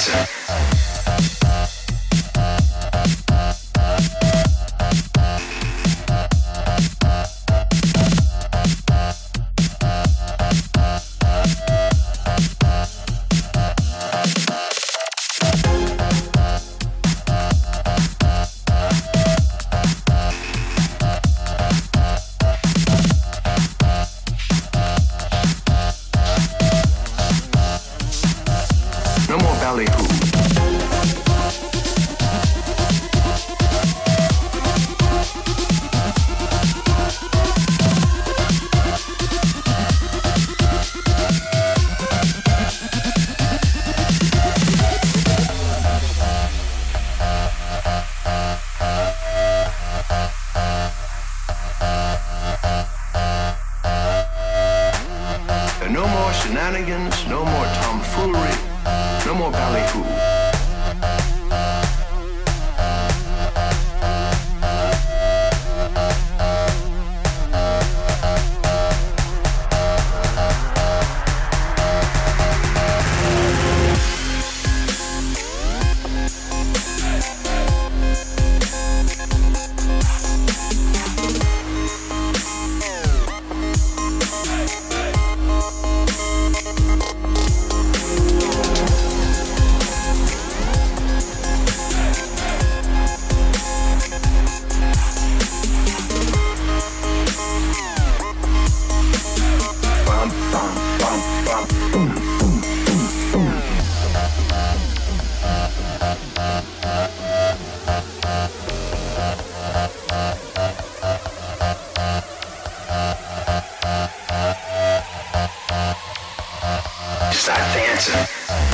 pizza. No more shenanigans, no more tomfoolery, no more ballyhoo. start dancing.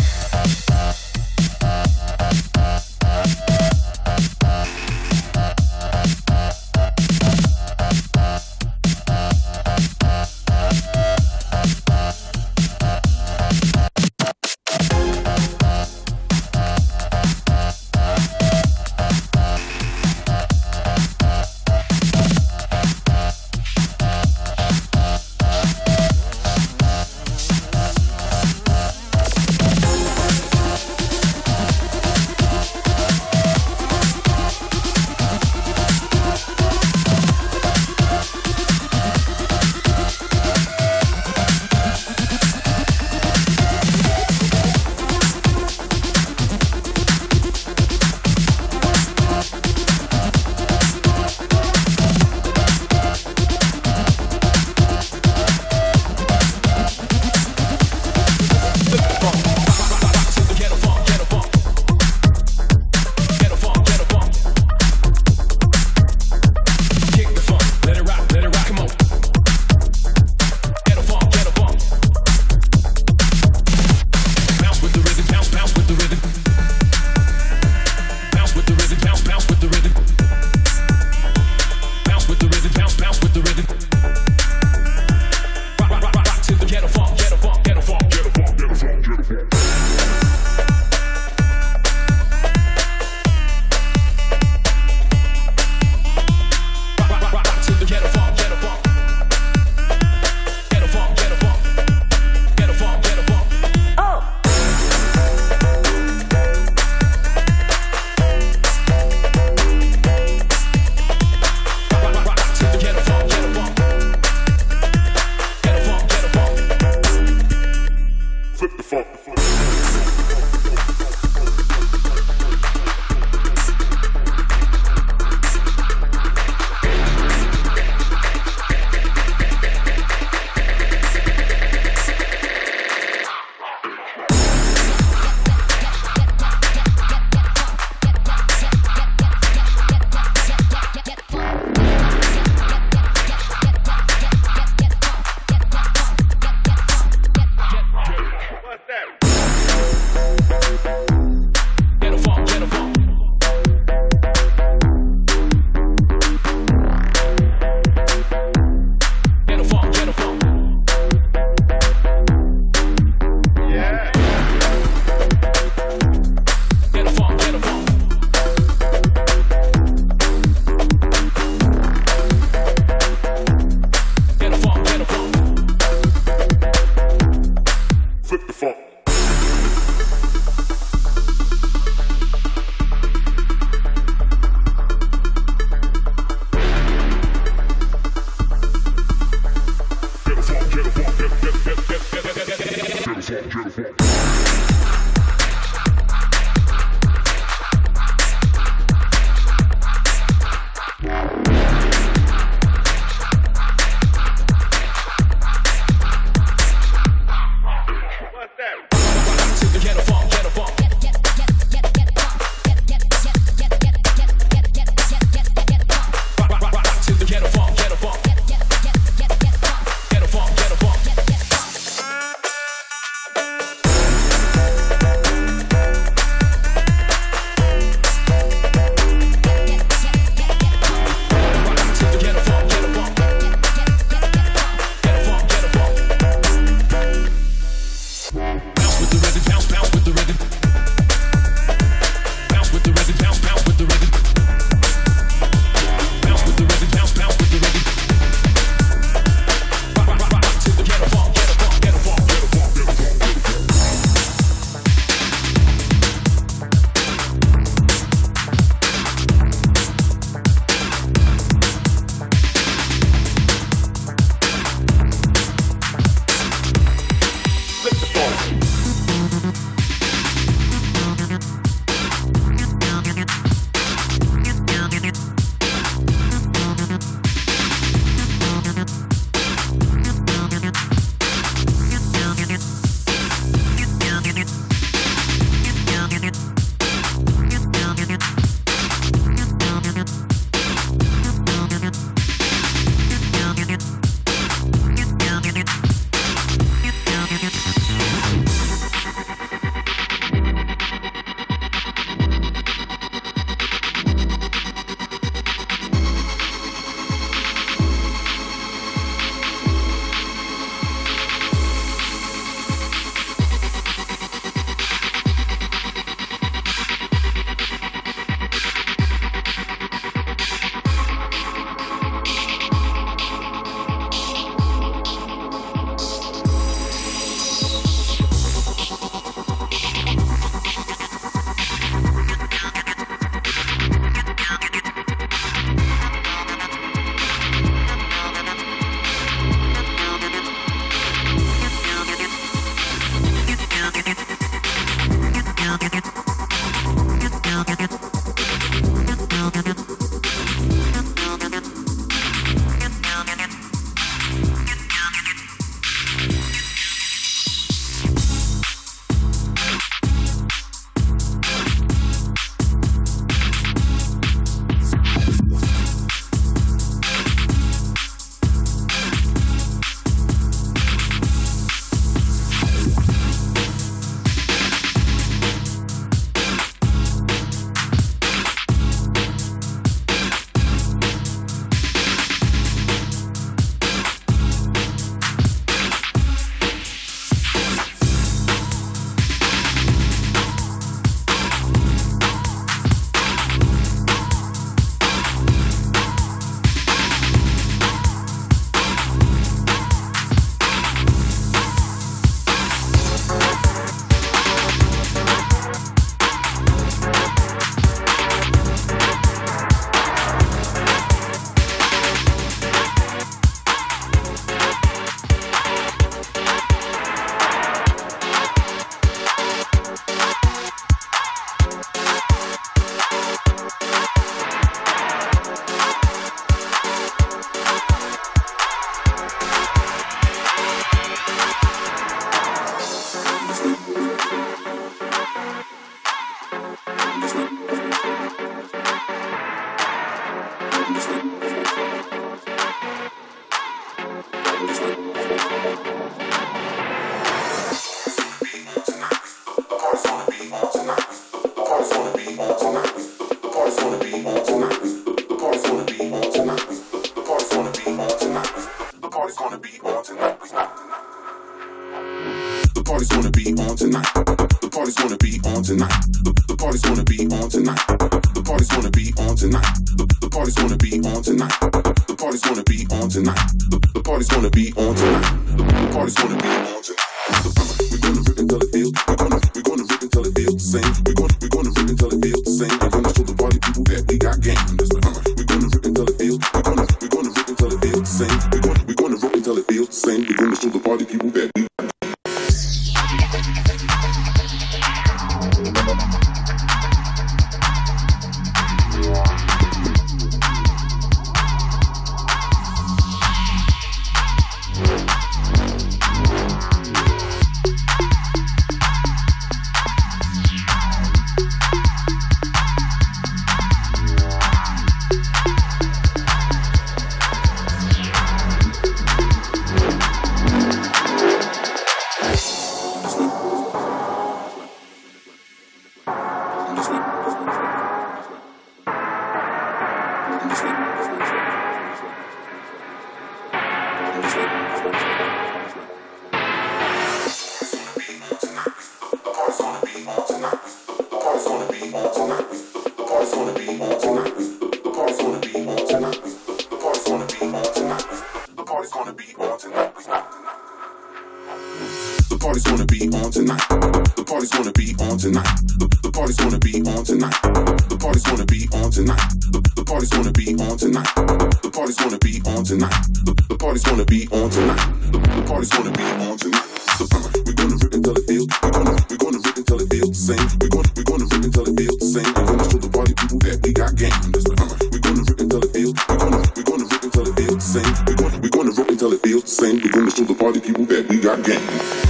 gonna be on tonight. The, the party's gonna be on tonight. The, the party's gonna be on tonight. The, uh, we're gonna rip until it feels. We're gonna we're gonna rip until it feels the same. We're gonna we're gonna rip until it feels the same. We're gonna show the party people that we got game. That's, uh, we're gonna rip until it feels. We're gonna we're gonna rip until it feels the same. We're gonna we're gonna rip until it feels the same. We're gonna show the party people that we got game.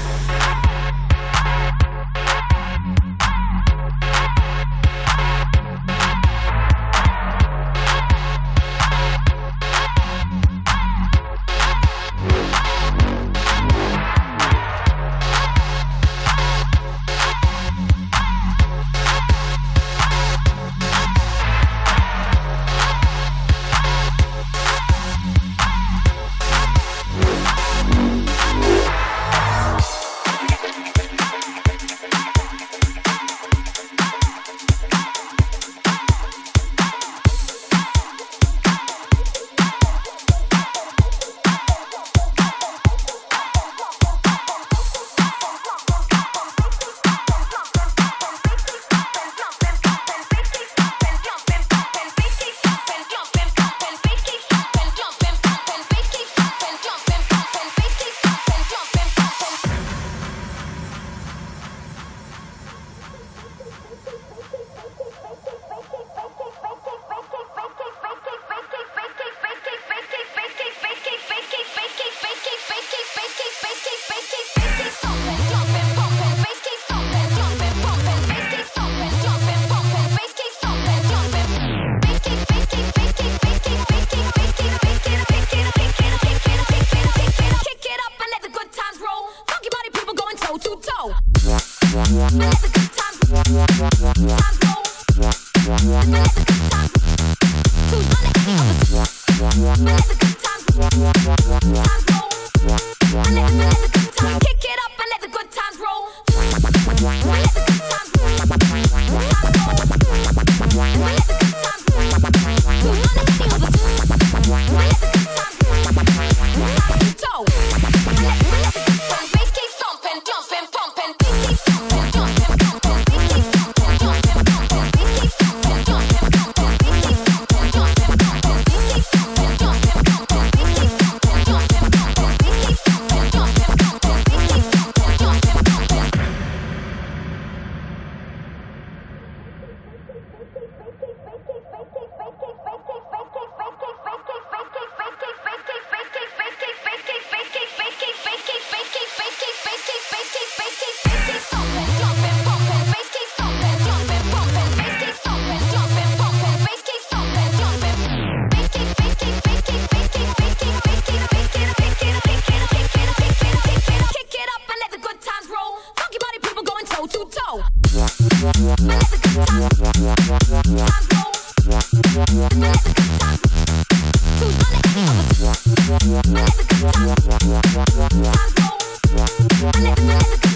I never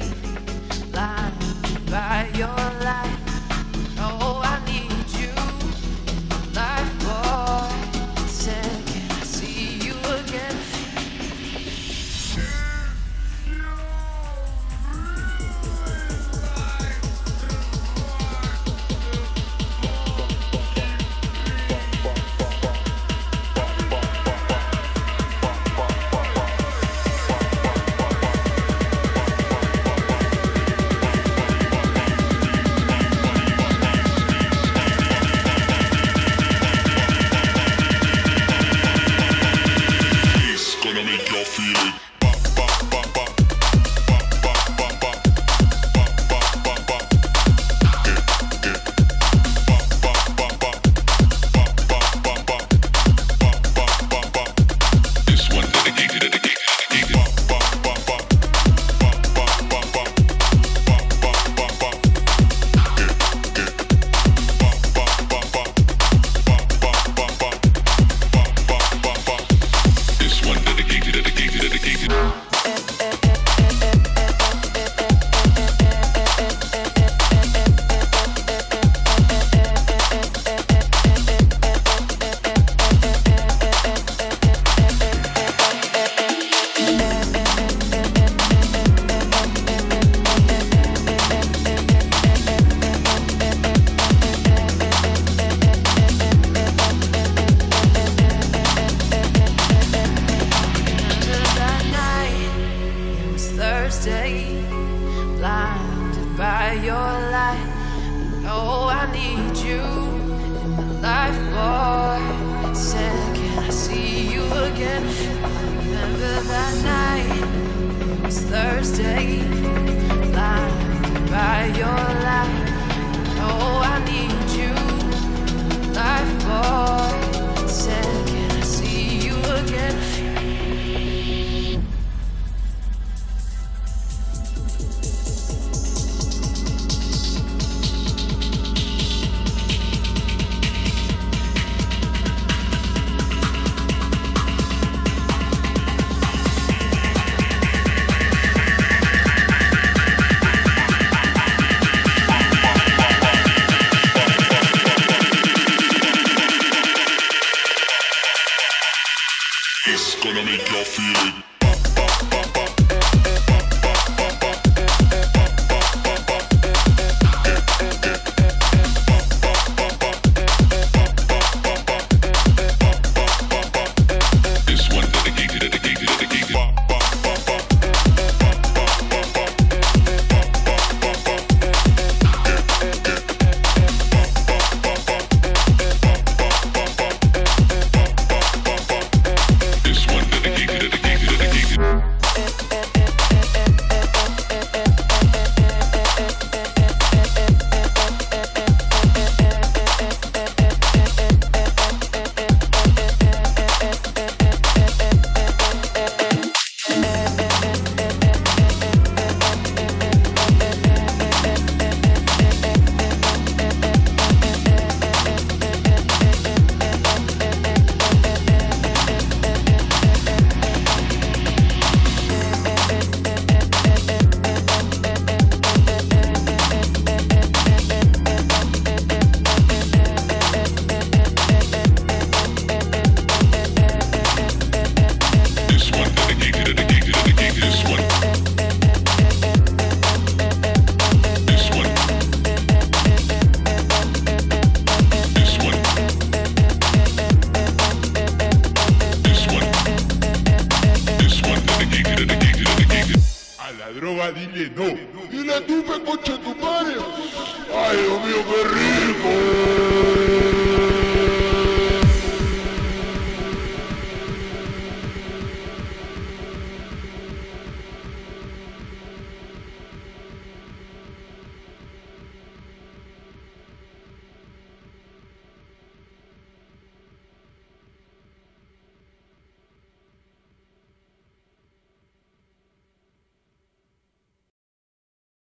tú, your tu padre. Ay, Dios mío, qué rico.